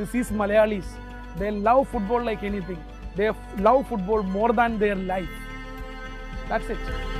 This is Malayalis. They love football like anything. They love football more than their life. That's it.